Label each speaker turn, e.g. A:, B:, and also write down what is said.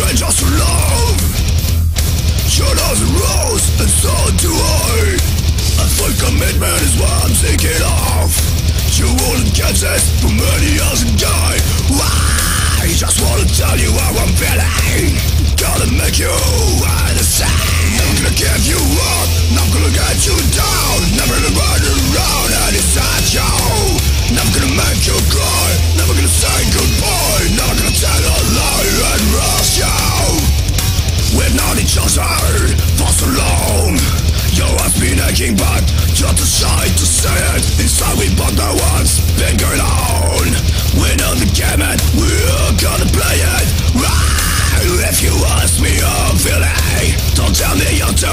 A: strangers love. And rose, and so do I. I think commitment is what I'm thinking of You wouldn't get this from many years ago I just wanna tell you how I'm feeling. Gotta make you understand I'm gonna give you up, I'm gonna get you down. Never gonna run around and inside you. Never gonna make you cry aching but you're too shy to say it. Inside we both know what's been going on. We know the game and we're gonna play it. If you ask me I'm feeling Don't tell me you But say